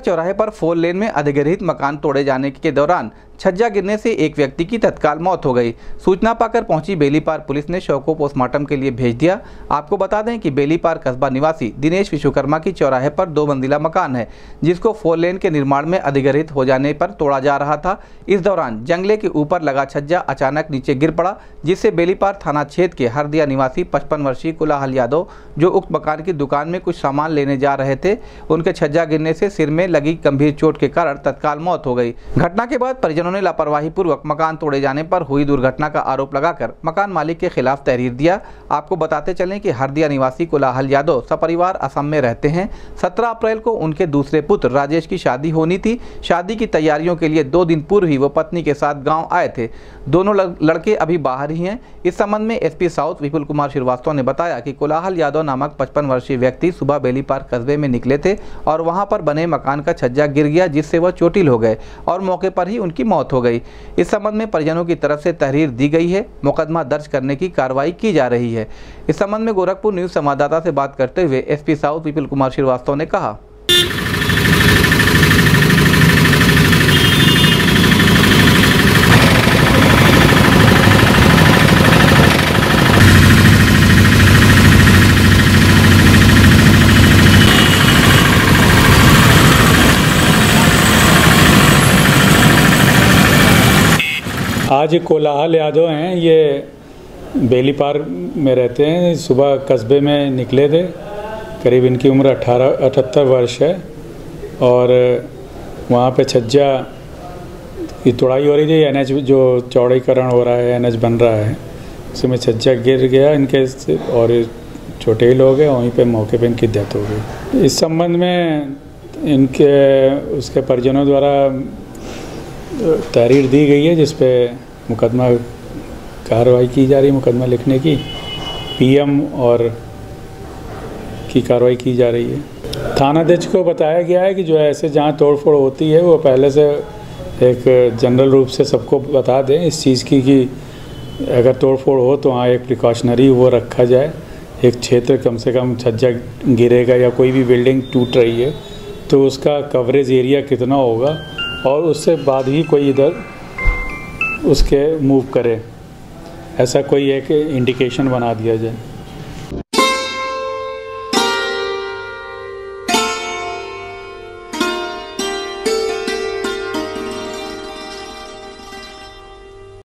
चौराहे पर four lane में अधिग्रहित मकान तोड़े जाने के दौरान छज्जा गिरने से एक व्यक्ति की तत्काल मौत हो गई। सूचना पाकर पहुँची बेलीपार पुलिस ने शव को पोस्टमार्टम के लिए भेज दिया। आपको बता दें कि बेलीपार कस्बा निवासी दिनेश विश्वकर्मा की चौराहे पर दो मंजिला मकान है, जिसको फोर लेन के निर्माण में अधिग्रहित हो जाने पर तोड़ा जा रहा था। इस दौरान जंगले के ऊपर लगा छज्जा अचानक नीचे गिर पड़ा, जिससे बेलीपार थाना क्षेत्र के हरदिया निवासी पचपन वर्षीय कुलाहल यादव, जो उक्त मकान की दुकान में कुछ सामान लेने जा रहे थे, उनके छज्जा गिरने से सिर में लगी गंभीर चोट के कारण तत्काल मौत हो गई। घटना के बाद परिजनों ने लापरवाही पूर्वक मकान तोड़े जाने पर हुई दुर्घटना का आरोप लगाकर मकान मालिक के खिलाफ तहरीर दिया। आपको बताते चलें कि हरदिया निवासी कोलाहल यादव सपरिवार असम में रहते हैं। 17 अप्रैल को उनके दूसरे पुत्र राजेश की शादी होनी थी। शादी की तैयारियों के लिए दो दिन पूर्व ही वो पत्नी के साथ गाँव आए थे। दोनों लड़के अभी बाहर ही हैं। इस संबंध में एसपी साउथ विपुल कुमार श्रीवास्तव ने बताया कि कोलाहल यादव नामक पचपन वर्षीय व्यक्ति सुबह बेली पार्क कस्बे में निकले थे और वहाँ पर बने मकान का छज्जा गिर गया, जिससे वह चोटिल हो गए और मौके पर ही उनकी मौत हो गई। इस संबंध में परिजनों की तरफ़ से तहरीर दी गई है। मुकदमा दर्ज करने की कार्रवाई की जा रही है। इस संबंध में गोरखपुर न्यूज़ संवाददाता से बात करते हुए एसपी साउथ विपिल कुमार श्रीवास्तव ने कहा। आज कोलाहल यादव हैं, ये बेली पार में रहते हैं, सुबह कस्बे में निकले थे, करीब इनकी उम्र अठारह, अठहत्तर वर्ष है, और वहाँ पे छज्जा की तोड़ाई हो रही थी, एनएच जो चौड़ीकरण हो रहा है, एनएच बन रहा है, उसमें छज्जा गिर गया इनके और छोटे ही लोग हैं, वहीं पे मौके पे इनकी डेथ हो गई। इस संबंध में इनके, उसके परिजनों द्वारा तहरीर दी गई है, जिस पे मुकदमा कार्रवाई की जा रही है, मुकदमा लिखने की। पीएम और की कार्रवाई की जा रही है। थानाध्यक्ष को बताया गया है कि जो ऐसे जहाँ तोड़फोड़ होती है, वो पहले से एक जनरल रूप से सबको बता दें इस चीज़ की कि अगर तोड़फोड़ हो तो वहाँ एक प्रिकॉशनरी वो रखा जाए। एक क्षेत्र कम से कम छज्जा गिरेगा या कोई भी बिल्डिंग टूट रही है तो उसका कवरेज एरिया कितना होगा? और उससे बाद ही कोई इधर उसके मूव करे। ऐसा कोई एक इंडिकेशन बना दिया जाए।